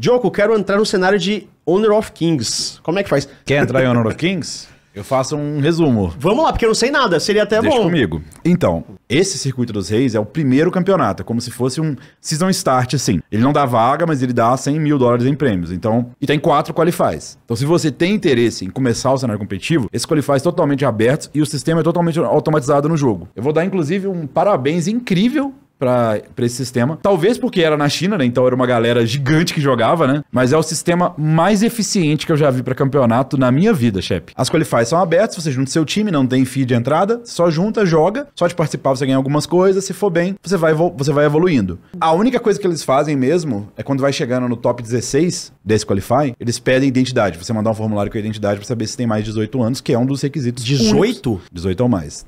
Joko, quero entrar no cenário de Honor of Kings. Como é que faz? Quer entrar em Honor of Kings? Eu faço um resumo. Vamos lá, porque eu não sei nada. Seria até Deixa bom. comigo. Então, esse Circuito dos Reis é o primeiro campeonato. É como se fosse um Season Start, assim. Ele não dá vaga, mas ele dá 100 mil dólares em prêmios. Então, e tem quatro qualifies. Então, se você tem interesse em começar o cenário competitivo, esses qualifies totalmente abertos e o sistema é totalmente automatizado no jogo. Eu vou dar, inclusive, um parabéns incrível pra pra esse sistema. Talvez porque era na China, né? Então era uma galera gigante que jogava, né? Mas é o sistema mais eficiente que eu já vi pra campeonato na minha vida, chefe. As qualifies são abertas, você junta seu time, não tem fee de entrada, só junta, joga, só de participar você ganha algumas coisas, se for bem, você vai, você vai evoluindo. A única coisa que eles fazem mesmo é quando vai chegando no top 16 desse qualify, eles pedem identidade. Você mandar um formulário com a identidade pra saber se tem mais de 18 anos, que é um dos requisitos. 18? únicos. 18 ou mais.